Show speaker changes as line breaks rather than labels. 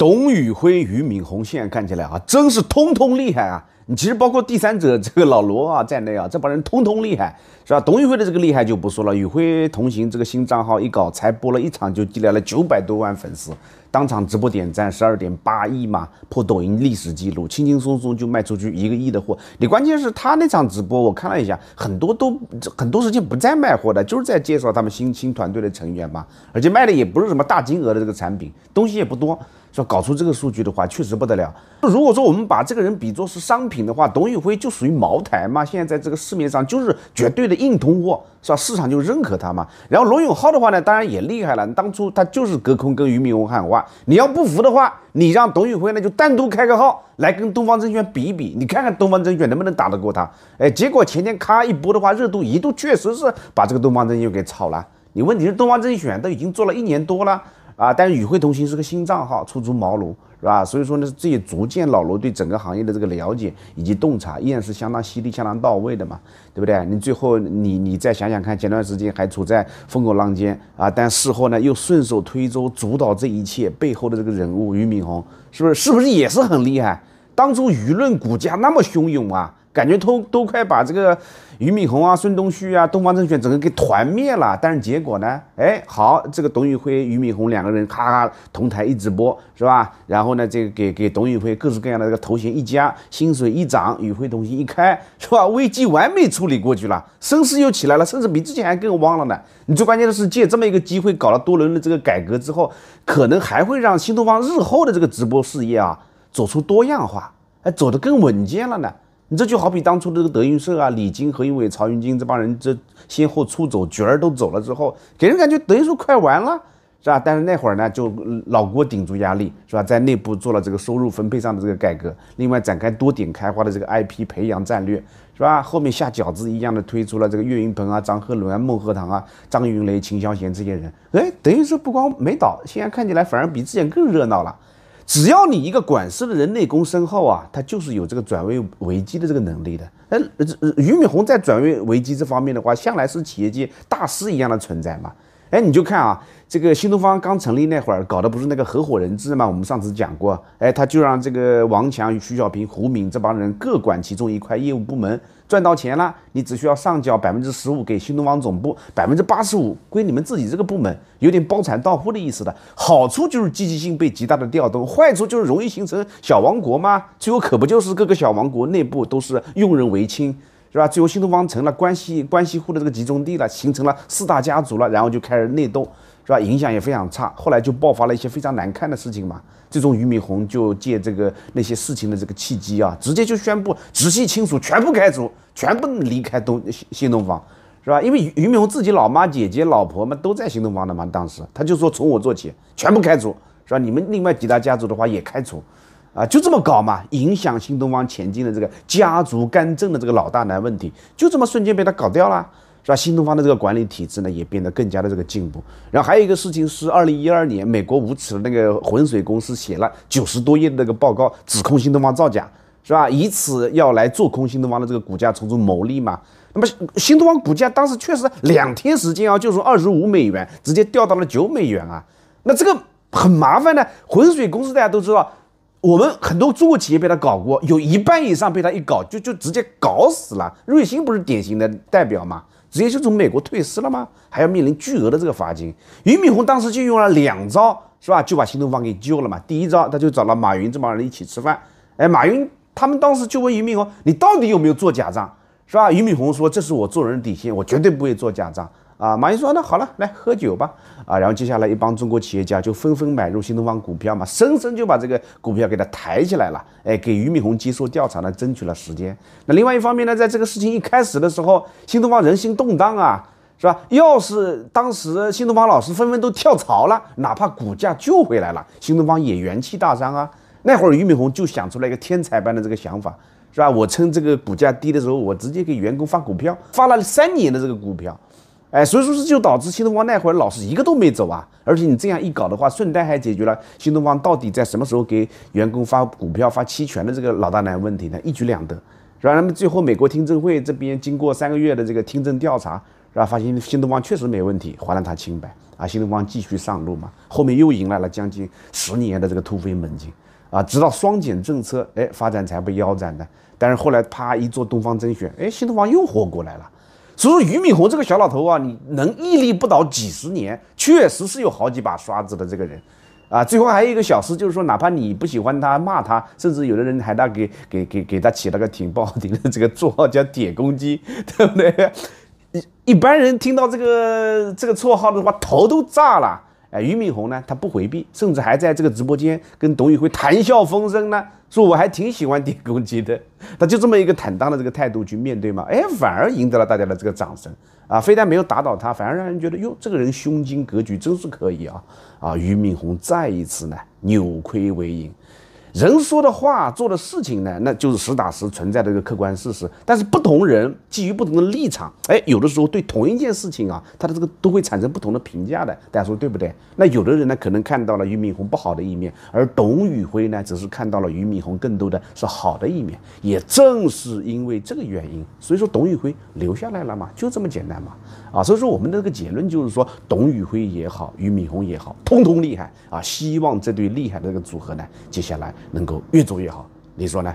董宇辉、俞敏洪现在看起来啊，真是通通厉害啊！你其实包括第三者这个老罗啊在内啊，这帮人通通厉害，是吧？董宇辉的这个厉害就不说了，宇辉同行这个新账号一搞，才播了一场就积累了九百多万粉丝，当场直播点赞十二点八亿嘛，破抖音历史记录，轻轻松松就卖出去一个亿的货。你关键是他那场直播，我看了一下，很多都很多时间不在卖货的，就是在介绍他们新新团队的成员嘛，而且卖的也不是什么大金额的这个产品，东西也不多。说搞出这个数据的话，确实不得了。如果说我们把这个人比作是商品的话，董宇辉就属于茅台嘛。现在在这个市面上就是绝对的硬通货，是吧？市场就认可他嘛。然后罗永浩的话呢，当然也厉害了。当初他就是隔空跟俞敏洪喊话，你要不服的话，你让董宇辉呢就单独开个号来跟东方甄选比一比，你看看东方甄选能不能打得过他。哎，结果前天咔一波的话，热度一度确实是把这个东方甄选给炒了。你问题是东方甄选都已经做了一年多了。啊，但是与会同行是个新账号，初出茅庐，是吧？所以说呢，这也逐渐老罗对整个行业的这个了解以及洞察依然是相当犀利、相当到位的嘛，对不对？你最后你你再想想看，前段时间还处在风口浪尖啊，但事后呢又顺手推舟主导这一切背后的这个人物俞敏洪，是不是？是不是也是很厉害？当初舆论股价那么汹涌啊！感觉都都快把这个俞敏洪啊、孙东旭啊、东方甄选整个给团灭了，但是结果呢？哎，好，这个董宇辉、俞敏洪两个人咔咔同台一直播，是吧？然后呢，这个给给董宇辉各式各样的这个头衔一加，薪水一涨，宇辉同行一开，是吧？危机完美处理过去了，声势又起来了，甚至比之前还更旺了呢。你最关键的是借这么一个机会搞了多轮的这个改革之后，可能还会让新东方日后的这个直播事业啊走出多样化，哎，走得更稳健了呢。你这就好比当初这个德云社啊，李菁、何云伟、曹云金这帮人，这先后出走，角儿都走了之后，给人感觉德云社快完了，是吧？但是那会儿呢，就老郭顶住压力，是吧？在内部做了这个收入分配上的这个改革，另外展开多点开花的这个 IP 培养战略，是吧？后面下饺子一样的推出了这个岳云鹏啊、张鹤伦啊、孟鹤堂啊、张云雷、秦霄贤这些人，哎，德云社不光没倒，现在看起来反而比之前更热闹了。只要你一个管事的人内功深厚啊，他就是有这个转危为机的这个能力的。哎，俞敏洪在转危为机这方面的话，向来是企业界大师一样的存在嘛。哎，你就看啊，这个新东方刚成立那会儿，搞的不是那个合伙人制吗？我们上次讲过，哎，他就让这个王强、徐小平、胡敏这帮人各管其中一块业务部门。赚到钱了，你只需要上缴百分之十五给新东方总部，百分之八十五归你们自己这个部门，有点包产到户的意思的。好处就是积极性被极大的调动，坏处就是容易形成小王国嘛。最后可不就是各个小王国内部都是用人为亲，是吧？最后新东方成了关系关系户的这个集中地了，形成了四大家族了，然后就开始内斗。是吧？影响也非常差，后来就爆发了一些非常难看的事情嘛。最终俞敏洪就借这个那些事情的这个契机啊，直接就宣布直系亲属全部开除，全部离开东新新东方，是吧？因为俞敏洪自己老妈、姐姐、老婆们都在新东方的嘛，当时他就说从我做起，全部开除，是吧？你们另外几大家族的话也开除，啊，就这么搞嘛，影响新东方前进的这个家族干政的这个老大难问题，就这么瞬间被他搞掉了。是吧？新东方的这个管理体制呢，也变得更加的这个进步。然后还有一个事情是，二零一二年，美国无耻的那个浑水公司写了九十多页的那个报告，指控新东方造假，是吧？以此要来做空新东方的这个股价，从中牟利嘛。那么新东方股价当时确实两天时间啊，就从二十五美元直接掉到了九美元啊。那这个很麻烦的，浑水公司大家都知道，我们很多中国企业被他搞过，有一半以上被他一搞就就直接搞死了。瑞星不是典型的代表吗？直接就从美国退市了吗？还要面临巨额的这个罚金。俞敏洪当时就用了两招，是吧？就把新东方给救了嘛。第一招，他就找了马云这帮人一起吃饭。哎，马云他们当时就问俞敏洪：“你到底有没有做假账？是吧？”俞敏洪说：“这是我做人的底线，我绝对不会做假账。”啊，马云说：“那好了，来喝酒吧。”啊，然后接下来一帮中国企业家就纷纷买入新东方股票嘛，生生就把这个股票给它抬起来了。哎，给俞敏洪接受调查呢争取了时间。那另外一方面呢，在这个事情一开始的时候，新东方人心动荡啊，是吧？要是当时新东方老师纷纷都跳槽了，哪怕股价救回来了，新东方也元气大伤啊。那会儿俞敏洪就想出来一个天才般的这个想法，是吧？我趁这个股价低的时候，我直接给员工发股票，发了三年的这个股票。哎，所以说是就导致新东方那会儿老是一个都没走啊，而且你这样一搞的话，顺带还解决了新东方到底在什么时候给员工发股票、发期权的这个老大难问题呢？一举两得，是吧？那么最后美国听证会这边经过三个月的这个听证调查，是吧？发现新东方确实没问题，还了他清白啊。新东方继续上路嘛，后面又迎来了将近十年的这个突飞猛进啊，直到双减政策，哎，发展才被腰斩的。但是后来啪一做东方甄选，哎，新东方又活过来了。所以说，俞敏洪这个小老头啊，你能屹立不倒几十年，确实是有好几把刷子的这个人。啊，最后还有一个小事，就是说，哪怕你不喜欢他，骂他，甚至有的人还他给给给给他起了个挺不好听的这个绰号，叫“铁公鸡”，对不对？一一般人听到这个这个绰号的话，头都炸了。哎，俞敏洪呢，他不回避，甚至还在这个直播间跟董宇辉谈笑风生呢，说我还挺喜欢点公鸡的。他就这么一个坦荡的这个态度去面对嘛，哎，反而赢得了大家的这个掌声啊！非但没有打倒他，反而让人觉得哟，这个人胸襟格局真是可以啊！啊，俞敏洪再一次呢扭亏为盈。人说的话、做的事情呢，那就是实打实存在的一个客观事实。但是不同人基于不同的立场，哎，有的时候对同一件事情啊，他的这个都会产生不同的评价的。大家说对不对？那有的人呢，可能看到了俞敏洪不好的一面，而董宇辉呢，只是看到了俞敏洪更多的是好的一面。也正是因为这个原因，所以说董宇辉留下来了嘛，就这么简单嘛。啊，所以说我们的这个结论就是说，董宇辉也好，俞敏洪也好，通通厉害啊！希望这对厉害的这个组合呢，接下来能够越做越好。你说呢？